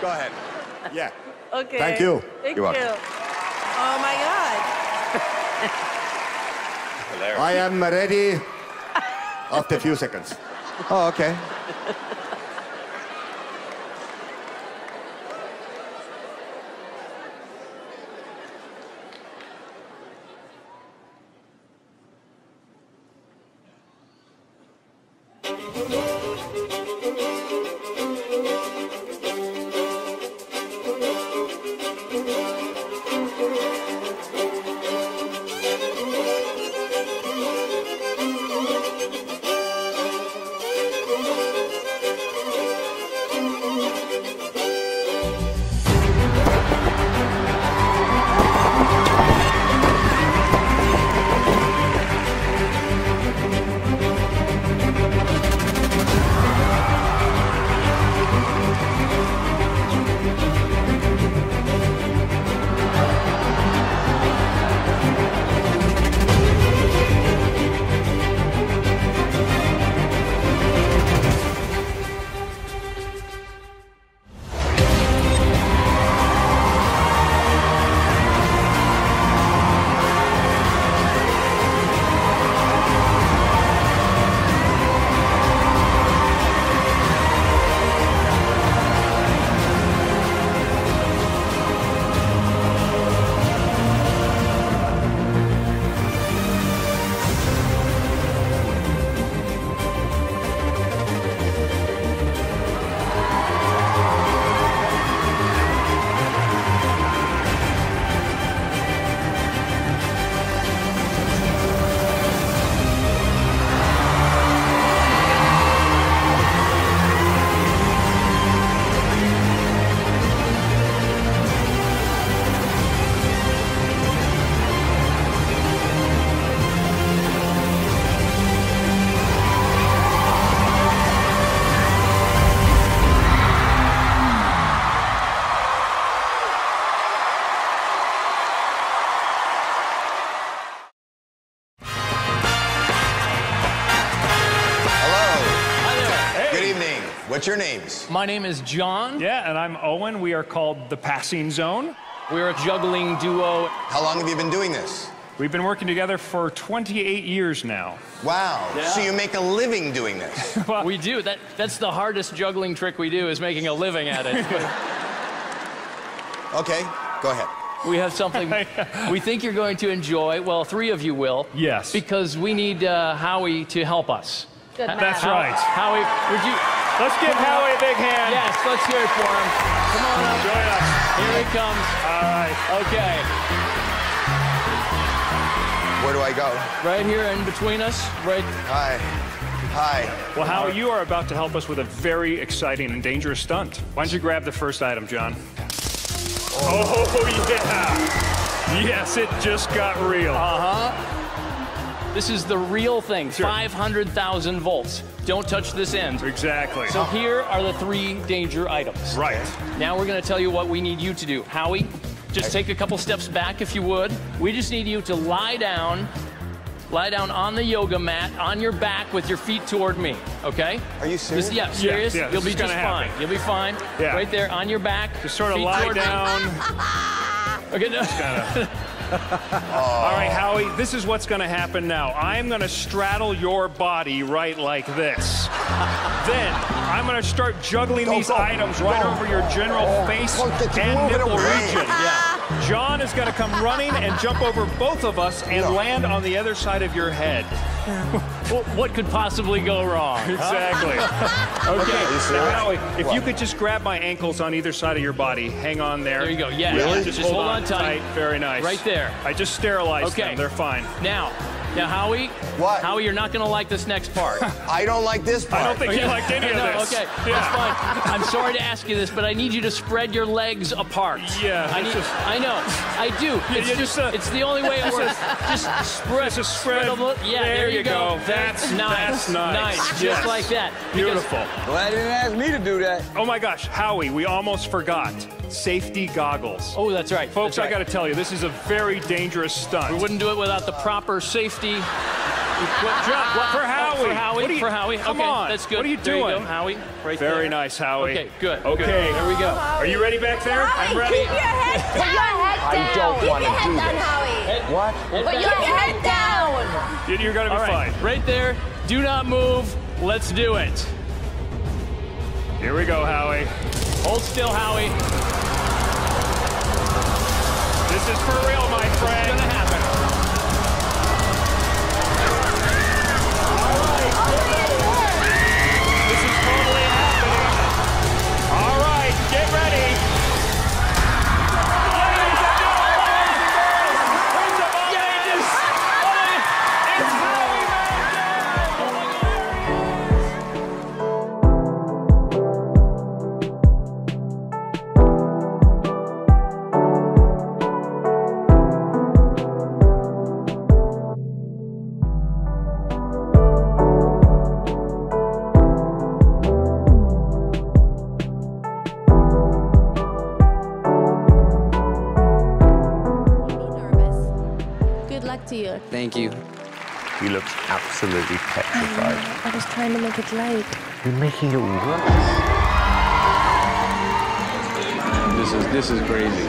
Go ahead. Yeah. Okay. Thank you. Thank You're you. welcome. Oh my God. I am ready after a few seconds. Oh, okay. What's your names? My name is John. Yeah, and I'm Owen. We are called the Passing Zone. We're a juggling duo. How long have you been doing this? We've been working together for 28 years now. Wow. Yeah. So you make a living doing this? We do. That, that's the hardest juggling trick we do is making a living at it. okay, go ahead. we have something we think you're going to enjoy. Well, three of you will. Yes. Because we need uh, Howie to help us. Good That's right. Howie, would you? Let's give Howie a big hand. Yes, let's hear it for him. Come on up. Join us. Here he comes. All right. Okay. Where do I go? Right here in between us. Right. Hi. Hi. Well, Howie, you are about to help us with a very exciting and dangerous stunt. Why don't you grab the first item, John? Oh, oh yeah. Yes, it just got real. Uh-huh. This is the real thing. Sure. 500,000 volts. Don't touch this end. exactly. So here are the three danger items. right. Now we're going to tell you what we need you to do. Howie, just take a couple steps back if you would. We just need you to lie down, lie down on the yoga mat, on your back with your feet toward me, okay? Are you serious? This, yeah, serious? yeah, this You'll be just gonna fine. happen. You'll be fine. Yeah. Right there on your back. Just sort of feet lie toward me. down. Okay, no. All right, Howie, this is what's going to happen now. I'm going to straddle your body right like this. then I'm going to start juggling Go, these go. items right Go. over your general Oh, face look, and moving nipple region. Yeah. John is going to come running and jump over both of us and No. land on the other side of your head. Well, what could possibly go wrong? Exactly. Okay. Now, Howie, if you could just grab my ankles on either side of your body, hang on there. There you go. Yeah. Really? yeah. Just, Just hold on tight. Very nice. Right there. I just sterilized Okay. them. They're fine. Now, now, Howie. What? Howie, you're not going to like this next part. I don't like this part. I don't think you liked any of this. okay, Yeah. that's fine. I'm sorry to ask you this, but I need you to spread your legs apart. Yeah, I need. just- I know. I do. It's yeah, just. just, uh, it's the only way it works. Just spread. Just spread. them a- Yeah, There there, you go. That's- nice. that's nice. Nice. Yes. Just like that. Because- Beautiful. Glad you didn't ask me to do that. Oh my gosh, Howie, we almost forgot. Safety goggles. Oh, that's right. Folks, that's I gotta tell you, this is a very dangerous stunt. We wouldn't do it without the proper safety. What, John, what, for Howie. Howie, for Howie. what you- for Howie. come okay, on. that's good. What are you there You doing? go, Howie. Right Very there. nice, Howie. Okay, good. Okay. good. There we go. Are you ready back there? Howie, I'm ready. Keep your head down. Put I down. don't wanna do down, this. Howie. What? Put your head down. You- You're gonna be All right, fine. right there. Do not move. Let's do it. Here we go, Howie. Hold still, Howie. This is for real, my It's friend. gonna happen. To you. Thank you. He looks absolutely petrified. I was trying to make it light. You're making it worse. This is this is crazy.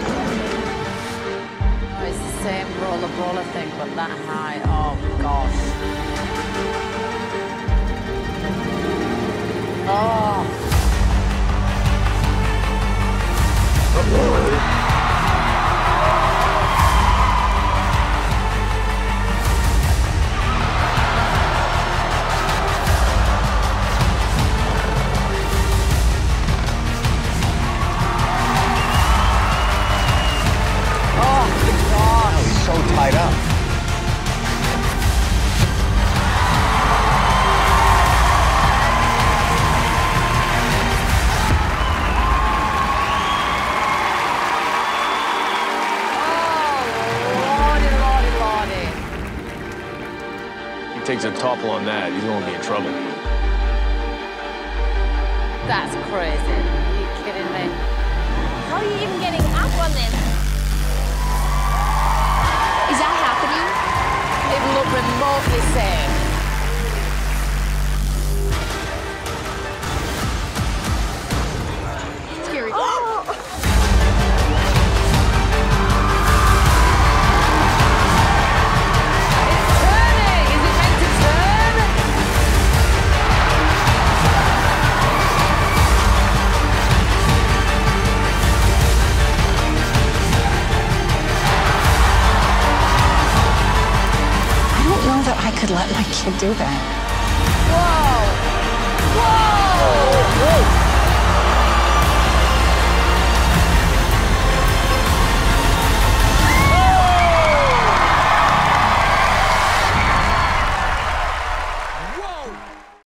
It's the same roller roller thing, but that high. Oh gosh. Takes a topple on that. He's gonna be in trouble. That's crazy. Are you kidding me? How are you even getting up on this? Is that happening? It looked remotely safe. Do that.